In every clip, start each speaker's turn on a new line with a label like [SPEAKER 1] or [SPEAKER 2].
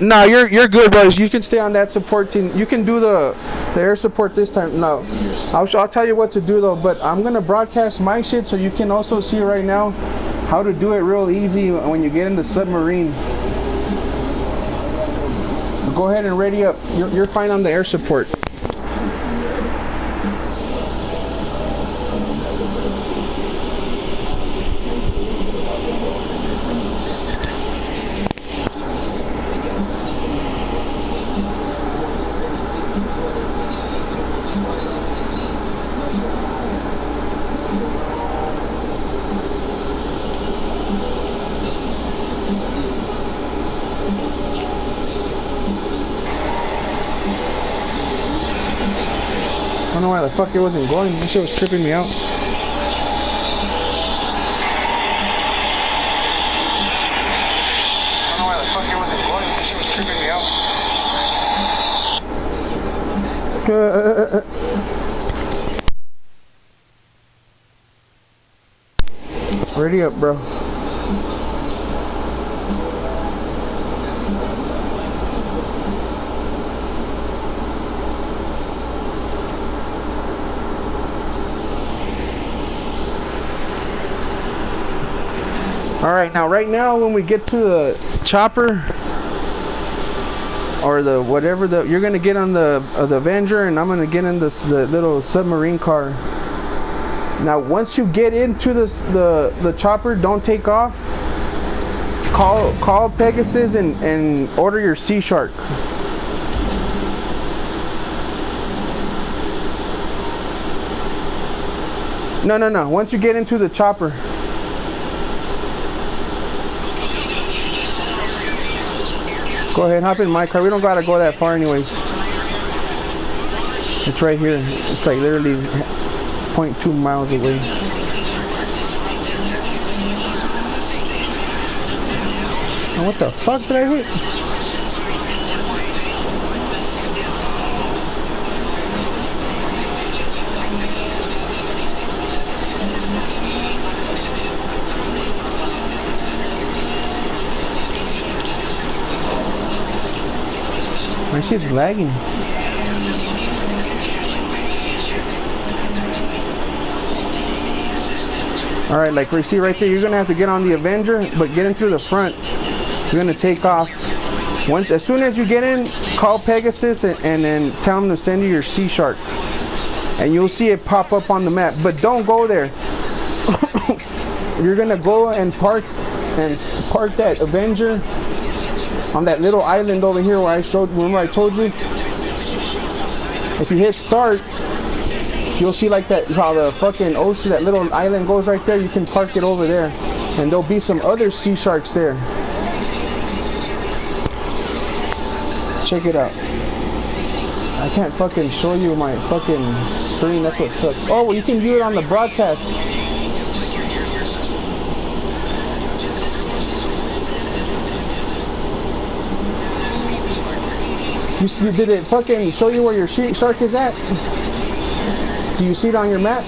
[SPEAKER 1] No, you're you're good, boys. You can stay on that support team. You can do the the air support this time. No, I'll I'll tell you what to do though. But I'm gonna broadcast my shit so you can also see right now how to do it real easy when you get in the submarine. Go ahead and ready up. You're you're fine on the air support. Fuck it wasn't going. This shit was tripping me out. I don't know why the fuck it wasn't going. This shit was tripping me out. Ready up, bro. All right, now right now when we get to the chopper or the whatever the you're gonna get on the uh, the Avenger and I'm gonna get in this the little submarine car. Now once you get into this the the chopper, don't take off. Call call Pegasus and and order your Sea Shark. No, no, no. Once you get into the chopper. Go ahead, hop in my car. We don't gotta go that far anyways. It's right here. It's like literally 0.2 miles away. What the fuck did I hit? My shit's lagging. All right, like we see right there, you're gonna have to get on the Avenger, but get into the front. You're gonna take off. Once, as soon as you get in, call Pegasus and, and then tell them to send you your Sea Shark, and you'll see it pop up on the map. But don't go there. you're gonna go and park and park that Avenger on that little island over here where I showed. Remember I told you? If you hit start, you'll see like that how the fucking ocean, that little island goes right there. You can park it over there, and there'll be some other sea sharks there. Check it out. I can't fucking show you my fucking screen. That's what sucks. Oh, well, you can view it on the broadcast. You, you did it fucking show you where your shark is at? Do you see it on your map?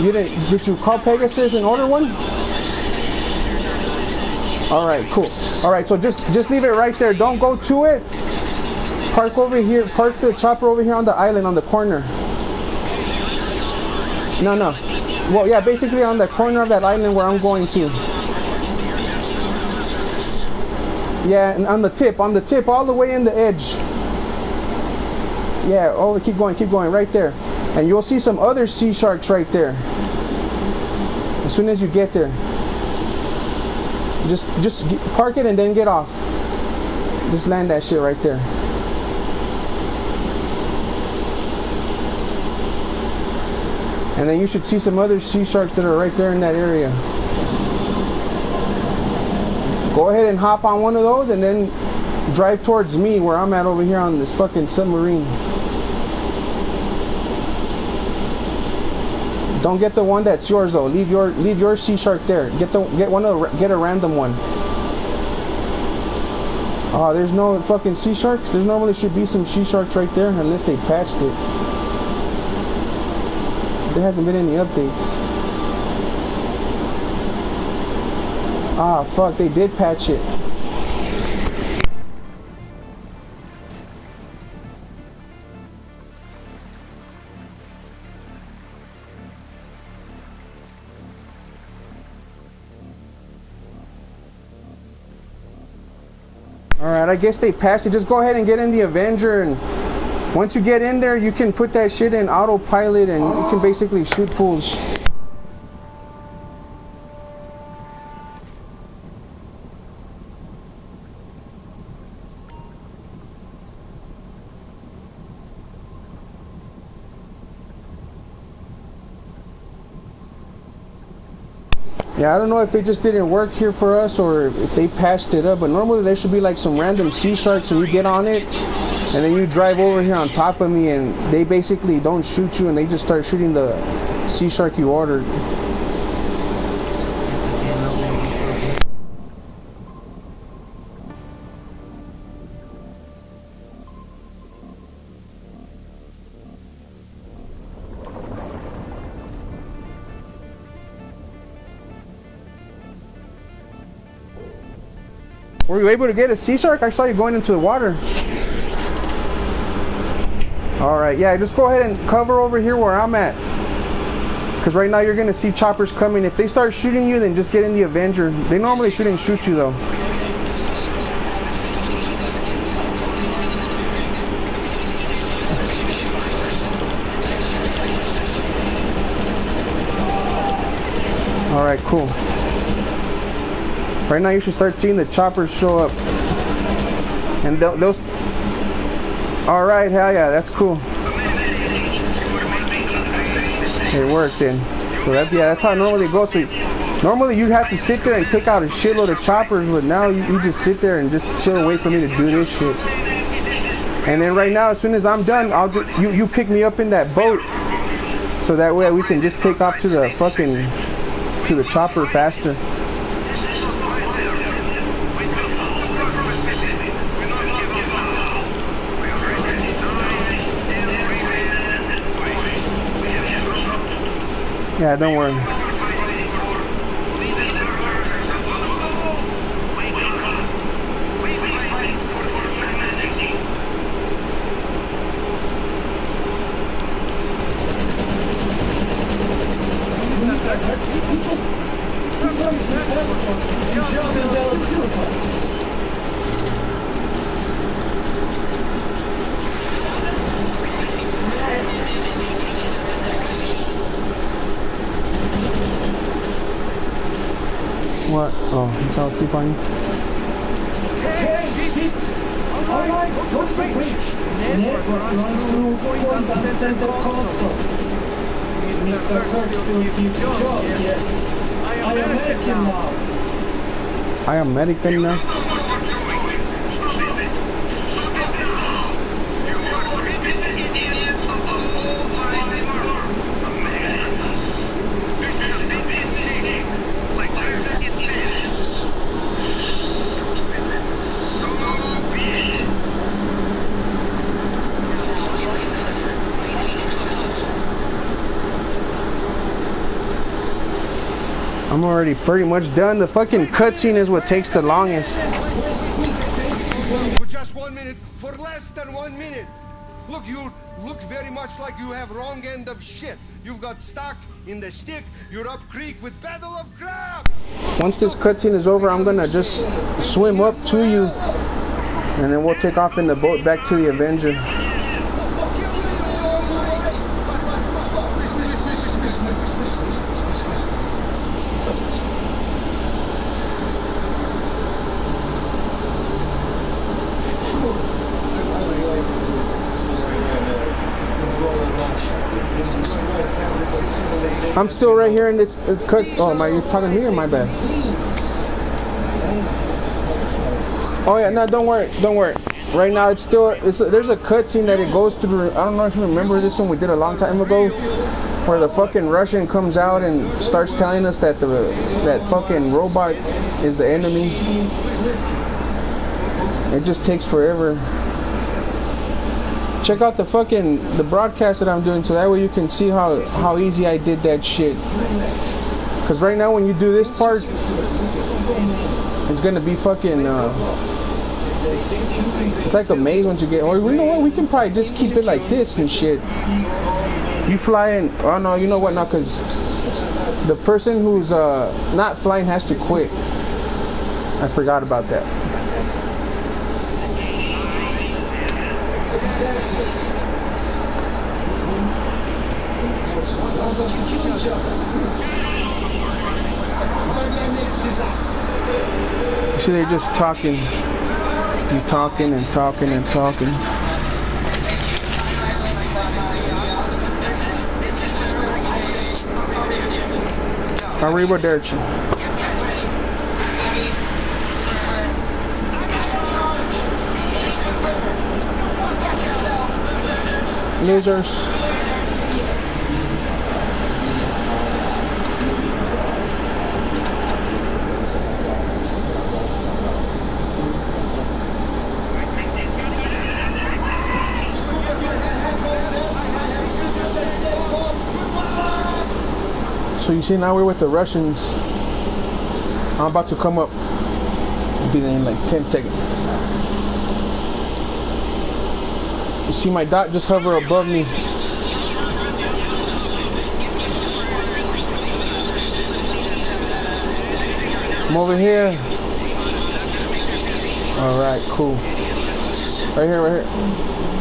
[SPEAKER 1] You didn't? Did you call Pegasus and order one? All right, cool. All right, so just just leave it right there. Don't go to it. Park over here. Park the chopper over here on the island on the corner. No, no. Well, yeah, basically on the corner of that island where I'm going to. Yeah, and on the tip, on the tip, all the way in the edge. Yeah, oh, keep going, keep going, right there. And you'll see some other sea sharks right there. As soon as you get there. Just, just park it and then get off. Just land that shit right there. And then you should see some other sea sharks that are right there in that area. Go ahead and hop on one of those and then drive towards me where I'm at over here on this fucking submarine. Don't get the one that's yours though. Leave your leave your sea shark there. Get the get one of get a random one. Oh, there's no fucking sea sharks. There's normally should be some sea sharks right there unless they patched it. There hasn't been any updates. Ah, fuck, they did patch it. Alright, I guess they patched it. Just go ahead and get in the Avenger and once you get in there, you can put that shit in autopilot and you can basically shoot fools. Yeah, I don't know if it just didn't work here for us or if they patched it up, but normally there should be like some random sea sharks and you get on it and then you drive over here on top of me and they basically don't shoot you and they just start shooting the sea shark you ordered. Were you able to get a sea shark? I saw you going into the water. Alright, yeah, just go ahead and cover over here where I'm at. Because right now you're going to see choppers coming. If they start shooting you, then just get in the Avenger. They normally shouldn't shoot you though. Alright, cool. Right now you should start seeing the choppers show up. And those... Alright, hell yeah, that's cool. It worked then. So that yeah, that's how normally it goes. So normally you'd have to sit there and take out a shitload of choppers, but now you, you just sit there and just chill and wait for me to do this shit. And then right now, as soon as I'm done, I'll just, you you pick me up in that boat, so that way we can just take off to the fucking to the chopper faster. Yeah, don't worry. He fell asleep on you?
[SPEAKER 2] Okay, sit! Alright, go to the bridge. Network runs through point and center console. Mr. Hertz will keep the job, yes. I am American now.
[SPEAKER 1] I am American now? I'm already pretty much done. The fucking cutscene is what takes the longest.
[SPEAKER 3] For just one minute, for less than one minute. Look, you look very much like you have wrong end of shit. You've got stuck in the stick. You're up creek with battle of crab.
[SPEAKER 1] Once this cutscene is over, I'm gonna just swim up to you, and then we'll take off in the boat back to the Avenger. I'm still right here and it's, it's cut. Oh, my, you talking to me or my bad? Oh yeah, no, don't worry, don't worry. Right now, it's still it's, there's a cutscene that it goes through. I don't know if you remember this one we did a long time ago, where the fucking Russian comes out and starts telling us that the that fucking robot is the enemy. It just takes forever. Check out the fucking the broadcast that I'm doing so that way you can see how how easy I did that shit. Cause right now when you do this part, it's gonna be fucking. Uh, it's like a maze once you get. Or you know what? We can probably just keep it like this and shit. You flying? Oh no, you know what? Not cause the person who's uh not flying has to quit. I forgot about that. See, they're just talking and talking and talking and talking. Arrivederci. Losers. So you see now we're with the Russians. I'm about to come up. Be there in like 10 seconds. You see my dot just hover above me. I'm over here. Alright, cool. Right here, right here.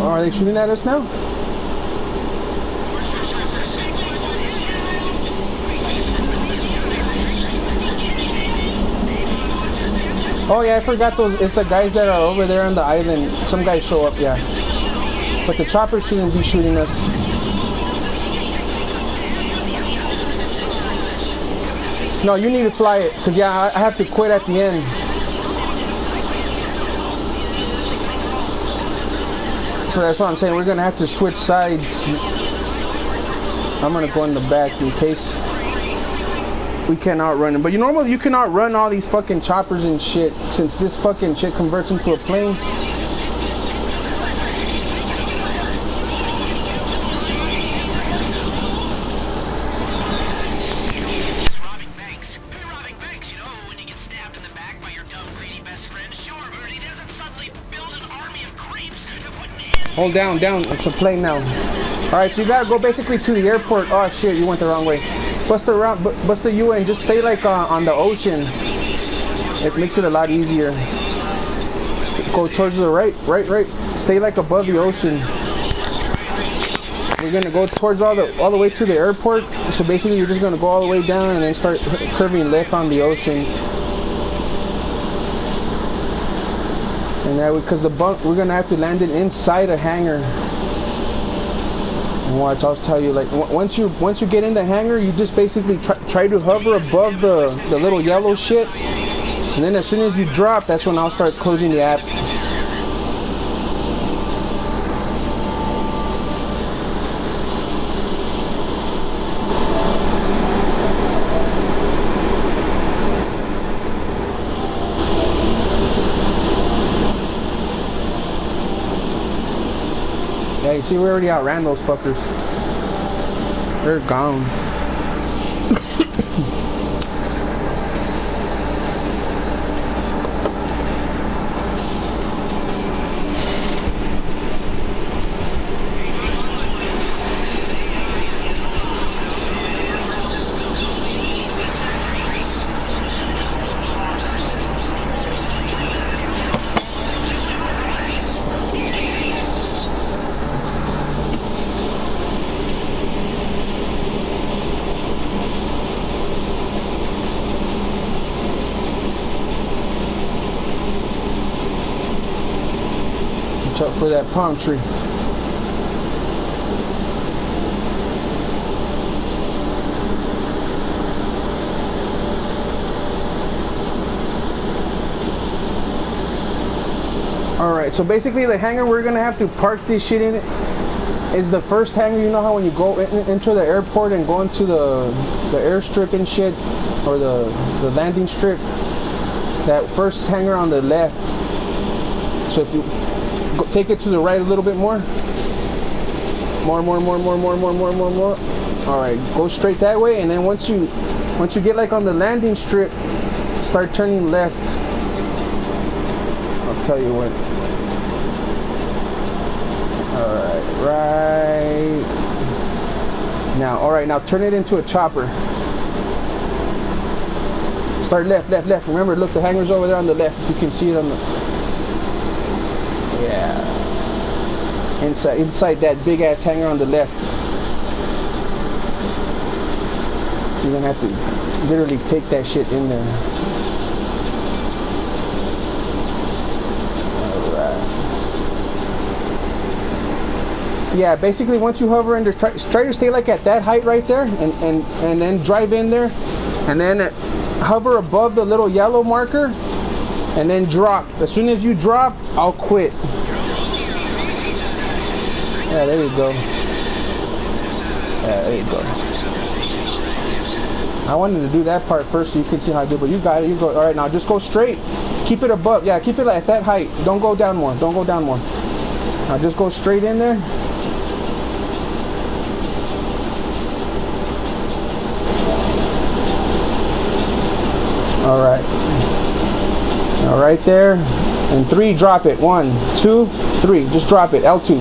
[SPEAKER 1] Oh, are they shooting at us now? Oh yeah, I forgot those. It's the guys that are over there on the island. Some guys show up, yeah. But the chopper shouldn't be shooting us. No, you need to fly it, cause yeah, I have to quit at the end. So that's what I'm saying. We're gonna have to switch sides. I'm gonna go in the back in case we cannot run it. But you normally you cannot run all these fucking choppers and shit since this fucking shit converts into a plane. Hold down, down. It's a plane now. All right, so you gotta go basically to the airport. Oh shit, you went the wrong way. Bust around, bust the U and just stay like uh, on the ocean. It makes it a lot easier. Go towards the right, right, right. Stay like above the ocean. We're gonna go towards all the all the way to the airport. So basically, you're just gonna go all the way down and then start curving left on the ocean. And that because the bunk, we're gonna have to land it inside a hangar. Watch, I'll tell you, like once you once you get in the hangar, you just basically try, try to hover above the the little yellow shit, and then as soon as you drop, that's when I'll start closing the app. See, we already outran those fuckers. They're gone. up for that palm tree. Alright, so basically the hangar we're going to have to park this shit in is the first hangar. You know how when you go in, into the airport and go into the, the airstrip and shit, or the, the landing strip, that first hangar on the left. So if you go, take it to the right a little bit more. More, more, more, more, more, more, more, more, more. All right, go straight that way, and then once you, once you get like on the landing strip, start turning left. I'll tell you what. All right, right. Now, all right, now turn it into a chopper. Start left, left, left. Remember, look, the hangar's over there on the left. If you can see it on the. Yeah. Inside, inside that big ass hangar on the left. You're gonna have to literally take that shit in there. Alright. Yeah, basically once you hover under, try, try to stay like at that height right there and, and, and then drive in there and then hover above the little yellow marker and then drop. As soon as you drop, I'll quit. Yeah, there you go. Yeah, there you go. I wanted to do that part first so you can see how I do, but you got it. You go. All right, now just go straight. Keep it above. Yeah, keep it at that height. Don't go down more. Don't go down more. Now just go straight in there. All right. All right there. And three, drop it. One, two, three. Just drop it. L2.